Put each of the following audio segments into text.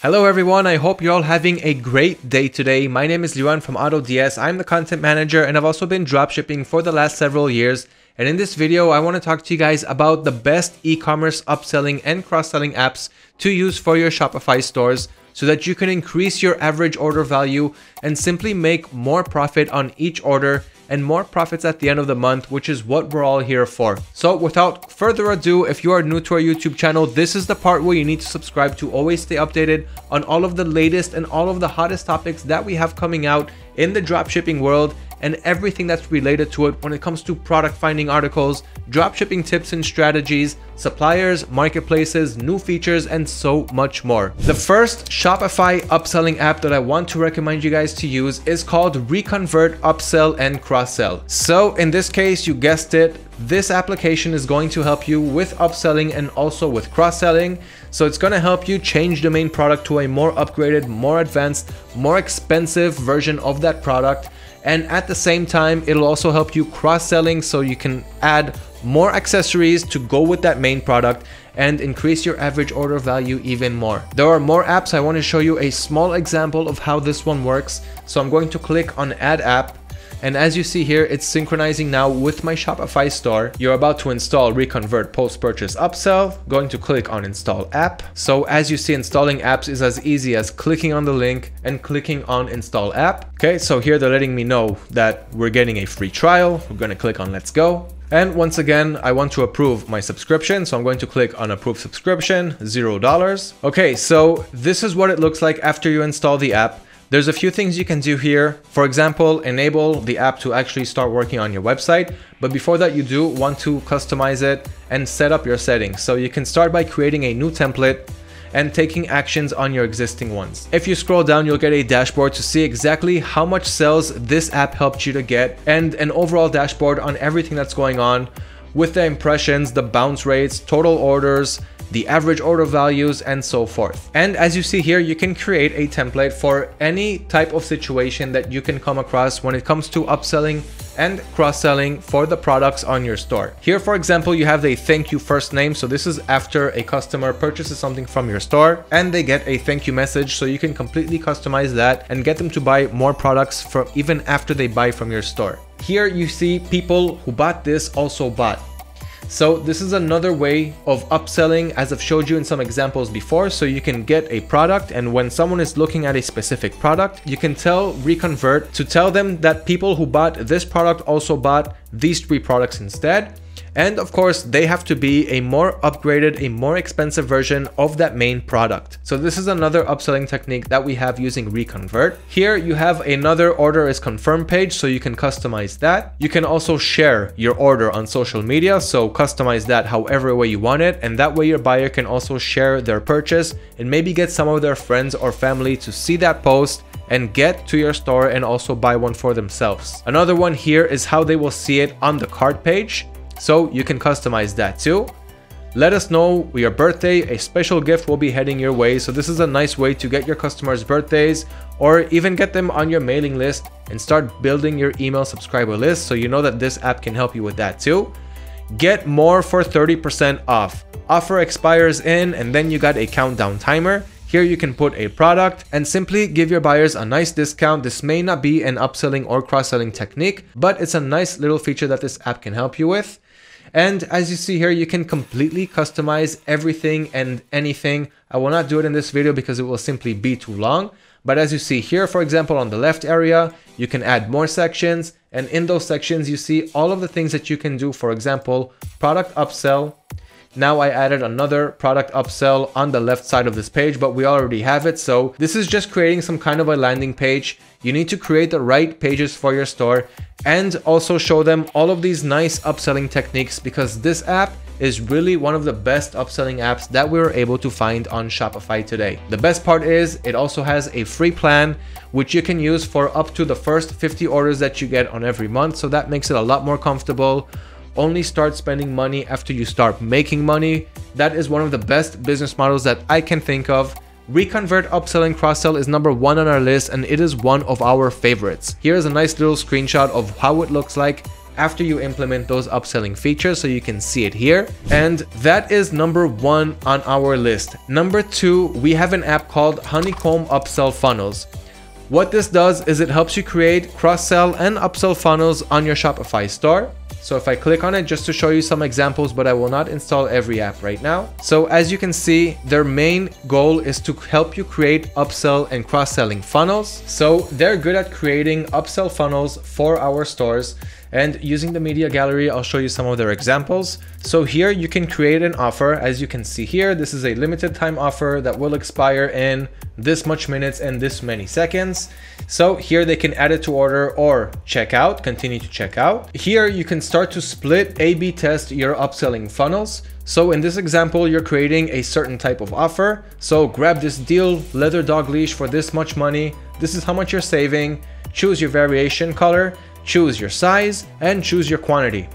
Hello everyone, I hope you're all having a great day today. My name is Liran from AutoDS. I'm the content manager and I've also been dropshipping for the last several years. And in this video, I want to talk to you guys about the best e-commerce upselling and cross-selling apps to use for your Shopify stores so that you can increase your average order value and simply make more profit on each order and more profits at the end of the month, which is what we're all here for. So without further ado, if you are new to our YouTube channel, this is the part where you need to subscribe to always stay updated on all of the latest and all of the hottest topics that we have coming out in the dropshipping world and everything that's related to it when it comes to product finding articles, dropshipping tips and strategies, suppliers, marketplaces, new features, and so much more. The first Shopify upselling app that I want to recommend you guys to use is called Reconvert Upsell and Cross-Sell. So in this case, you guessed it, this application is going to help you with upselling and also with cross-selling. So it's going to help you change the main product to a more upgraded, more advanced, more expensive version of that product and at the same time it'll also help you cross-selling so you can add more accessories to go with that main product and increase your average order value even more. There are more apps. I want to show you a small example of how this one works. So I'm going to click on add app and as you see here, it's synchronizing now with my Shopify store. You're about to install Reconvert post-purchase upsell, going to click on install app. So as you see, installing apps is as easy as clicking on the link and clicking on install app. Okay, so here they're letting me know that we're getting a free trial. We're gonna click on let's go. And once again, I want to approve my subscription. So I'm going to click on approve subscription, $0. Okay, so this is what it looks like after you install the app. There's a few things you can do here. For example, enable the app to actually start working on your website. But before that, you do want to customize it and set up your settings. So you can start by creating a new template and taking actions on your existing ones. If you scroll down, you'll get a dashboard to see exactly how much sales this app helped you to get and an overall dashboard on everything that's going on with the impressions, the bounce rates, total orders, the average order values, and so forth. And as you see here, you can create a template for any type of situation that you can come across when it comes to upselling and cross-selling for the products on your store. Here, for example, you have a thank you first name. So this is after a customer purchases something from your store and they get a thank you message. So you can completely customize that and get them to buy more products from even after they buy from your store. Here you see people who bought this also bought. So this is another way of upselling as I've showed you in some examples before. So you can get a product and when someone is looking at a specific product, you can tell Reconvert to tell them that people who bought this product also bought these three products instead. And of course, they have to be a more upgraded, a more expensive version of that main product. So this is another upselling technique that we have using Reconvert. Here you have another order is confirmed page, so you can customize that. You can also share your order on social media, so customize that however way you want it. And that way your buyer can also share their purchase and maybe get some of their friends or family to see that post and get to your store and also buy one for themselves. Another one here is how they will see it on the cart page. So you can customize that too. Let us know your birthday, a special gift will be heading your way. So this is a nice way to get your customers birthdays or even get them on your mailing list and start building your email subscriber list. So you know that this app can help you with that too. Get more for 30% off. Offer expires in and then you got a countdown timer. Here you can put a product and simply give your buyers a nice discount. This may not be an upselling or cross-selling technique, but it's a nice little feature that this app can help you with. And as you see here, you can completely customize everything and anything. I will not do it in this video because it will simply be too long. But as you see here, for example, on the left area, you can add more sections. And in those sections, you see all of the things that you can do. For example, product upsell, now I added another product upsell on the left side of this page, but we already have it. So this is just creating some kind of a landing page. You need to create the right pages for your store and also show them all of these nice upselling techniques because this app is really one of the best upselling apps that we were able to find on Shopify today. The best part is it also has a free plan which you can use for up to the first 50 orders that you get on every month. So that makes it a lot more comfortable. Only start spending money after you start making money. That is one of the best business models that I can think of Reconvert upsell and cross-sell is number one on our list and it is one of our favorites. Here is a nice little screenshot of how it looks like after you implement those upselling features so you can see it here. And that is number one on our list. Number two, we have an app called Honeycomb Upsell Funnels. What this does is it helps you create cross-sell and upsell funnels on your Shopify store. So if I click on it just to show you some examples, but I will not install every app right now. So as you can see, their main goal is to help you create upsell and cross-selling funnels. So they're good at creating upsell funnels for our stores. And using the media gallery, I'll show you some of their examples. So here you can create an offer. As you can see here, this is a limited time offer that will expire in this much minutes and this many seconds. So here they can add it to order or check out, continue to check out. Here you can start to split A-B test your upselling funnels. So in this example, you're creating a certain type of offer. So grab this deal, leather dog leash for this much money. This is how much you're saving. Choose your variation color choose your size, and choose your quantity.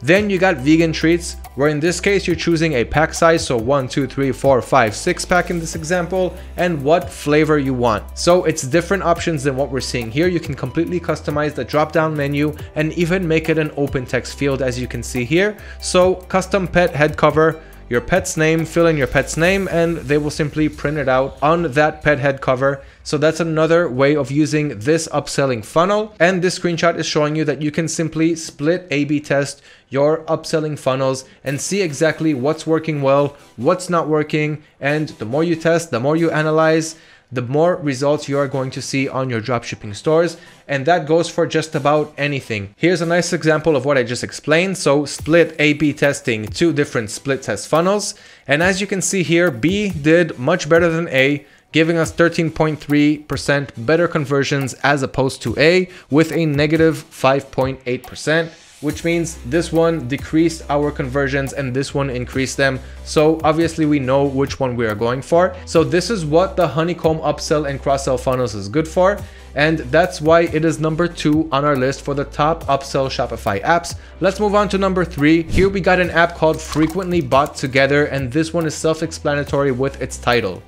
Then you got vegan treats, where in this case you're choosing a pack size, so 1, 2, 3, 4, 5, 6 pack in this example, and what flavor you want. So it's different options than what we're seeing here. You can completely customize the drop down menu and even make it an open text field as you can see here. So custom pet head cover, your pet's name, fill in your pet's name, and they will simply print it out on that pet head cover. So that's another way of using this upselling funnel. And this screenshot is showing you that you can simply split A-B test your upselling funnels and see exactly what's working well, what's not working. And the more you test, the more you analyze, the more results you are going to see on your dropshipping stores. And that goes for just about anything. Here's a nice example of what I just explained. So split A-B testing, two different split test funnels. And as you can see here, B did much better than A, giving us 13.3% better conversions as opposed to A with a negative 5.8% which means this one decreased our conversions and this one increased them. So obviously we know which one we are going for. So this is what the honeycomb upsell and cross sell funnels is good for. And that's why it is number two on our list for the top upsell Shopify apps. Let's move on to number three. Here we got an app called Frequently Bought Together and this one is self-explanatory with its title.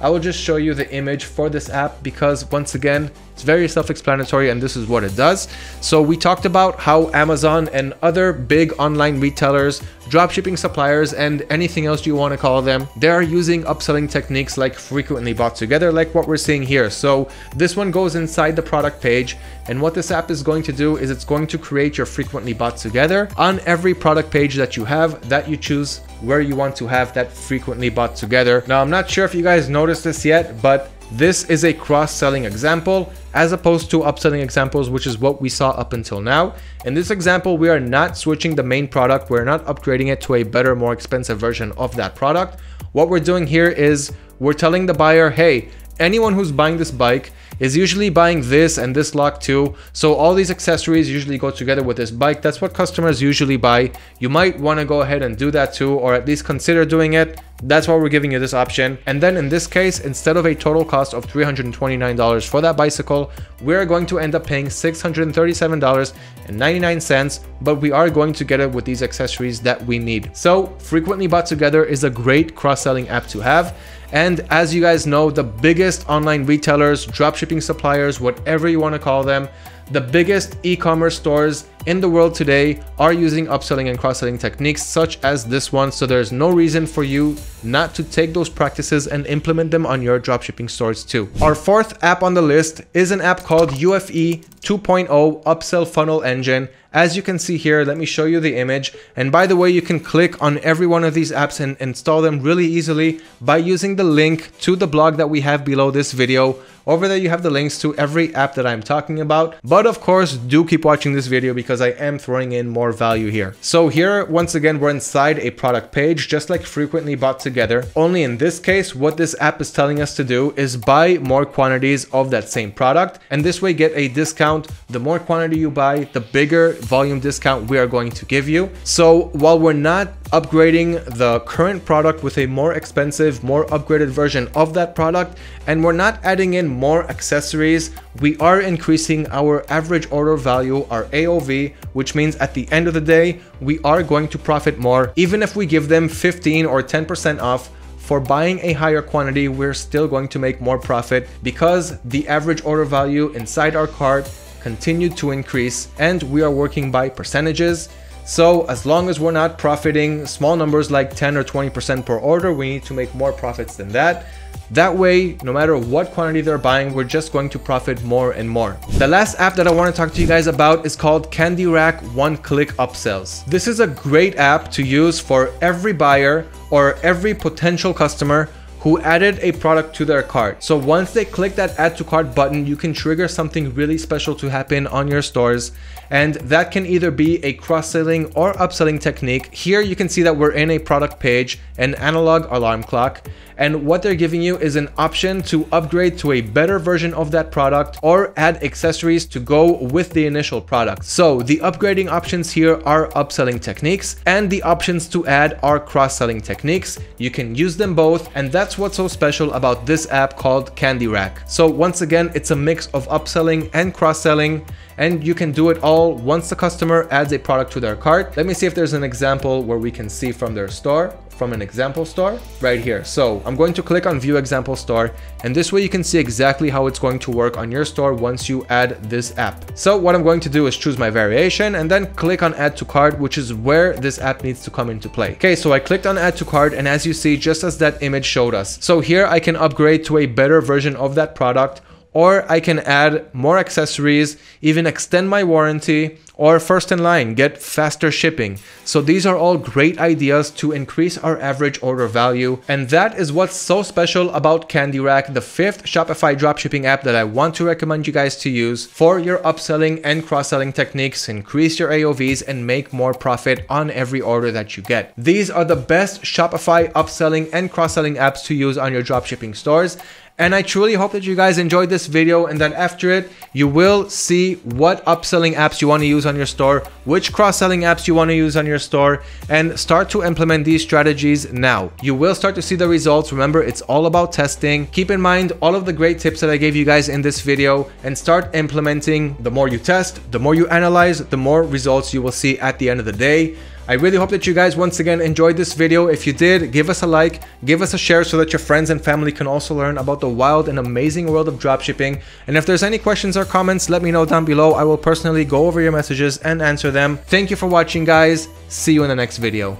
I will just show you the image for this app because once again, it's very self-explanatory and this is what it does. So we talked about how Amazon and other big online retailers, dropshipping suppliers, and anything else you want to call them, they are using upselling techniques like frequently bought together, like what we're seeing here. So this one goes inside the product page. And what this app is going to do is it's going to create your frequently bought together on every product page that you have that you choose where you want to have that frequently bought together. Now, I'm not sure if you guys noticed this yet, but this is a cross-selling example as opposed to upselling examples, which is what we saw up until now. In this example, we are not switching the main product. We're not upgrading it to a better, more expensive version of that product. What we're doing here is we're telling the buyer, hey, anyone who's buying this bike is usually buying this and this lock too. So all these accessories usually go together with this bike. That's what customers usually buy. You might want to go ahead and do that too, or at least consider doing it. That's why we're giving you this option. And then in this case, instead of a total cost of $329 for that bicycle, we're going to end up paying $637.99, but we are going to get it with these accessories that we need. So frequently bought together is a great cross-selling app to have. And as you guys know, the biggest online retailers, dropshipping suppliers, whatever you want to call them, the biggest e-commerce stores in the world today are using upselling and cross-selling techniques such as this one. So there's no reason for you not to take those practices and implement them on your dropshipping stores too. Our fourth app on the list is an app called UFE 2.0 Upsell Funnel Engine. As you can see here, let me show you the image. And by the way, you can click on every one of these apps and install them really easily by using the link to the blog that we have below this video. Over there, you have the links to every app that I'm talking about. But of course, do keep watching this video because I am throwing in more value here. So here, once again, we're inside a product page, just like frequently bought together. Only in this case, what this app is telling us to do is buy more quantities of that same product. And this way get a discount. The more quantity you buy, the bigger volume discount we are going to give you. So while we're not upgrading the current product with a more expensive, more upgraded version of that product, and we're not adding in more accessories, we are increasing our average order value, our AOV, which means at the end of the day, we are going to profit more. Even if we give them 15 or 10% off, for buying a higher quantity, we're still going to make more profit because the average order value inside our cart continued to increase and we are working by percentages. So as long as we're not profiting small numbers like 10 or 20% per order, we need to make more profits than that. That way, no matter what quantity they're buying, we're just going to profit more and more. The last app that I want to talk to you guys about is called Candy Rack One Click Upsells. This is a great app to use for every buyer or every potential customer who added a product to their cart. So once they click that add to cart button, you can trigger something really special to happen on your stores. And that can either be a cross-selling or upselling technique. Here you can see that we're in a product page, an analog alarm clock and what they're giving you is an option to upgrade to a better version of that product or add accessories to go with the initial product. So the upgrading options here are upselling techniques and the options to add are cross-selling techniques. You can use them both and that's what's so special about this app called Candy Rack. So once again, it's a mix of upselling and cross-selling and you can do it all once the customer adds a product to their cart. Let me see if there's an example where we can see from their store from an example store right here. So I'm going to click on view example store and this way you can see exactly how it's going to work on your store once you add this app. So what I'm going to do is choose my variation and then click on add to cart, which is where this app needs to come into play. Okay, so I clicked on add to cart and as you see, just as that image showed us. So here I can upgrade to a better version of that product or I can add more accessories, even extend my warranty, or first in line, get faster shipping. So these are all great ideas to increase our average order value. And that is what's so special about Candy Rack, the fifth Shopify dropshipping app that I want to recommend you guys to use for your upselling and cross-selling techniques, increase your AOVs and make more profit on every order that you get. These are the best Shopify upselling and cross-selling apps to use on your dropshipping stores. And I truly hope that you guys enjoyed this video and that after it, you will see what upselling apps you want to use on your store, which cross-selling apps you want to use on your store, and start to implement these strategies now. You will start to see the results. Remember, it's all about testing. Keep in mind all of the great tips that I gave you guys in this video and start implementing. The more you test, the more you analyze, the more results you will see at the end of the day. I really hope that you guys once again enjoyed this video. If you did, give us a like, give us a share so that your friends and family can also learn about the wild and amazing world of dropshipping. And if there's any questions or comments, let me know down below. I will personally go over your messages and answer them. Thank you for watching guys. See you in the next video.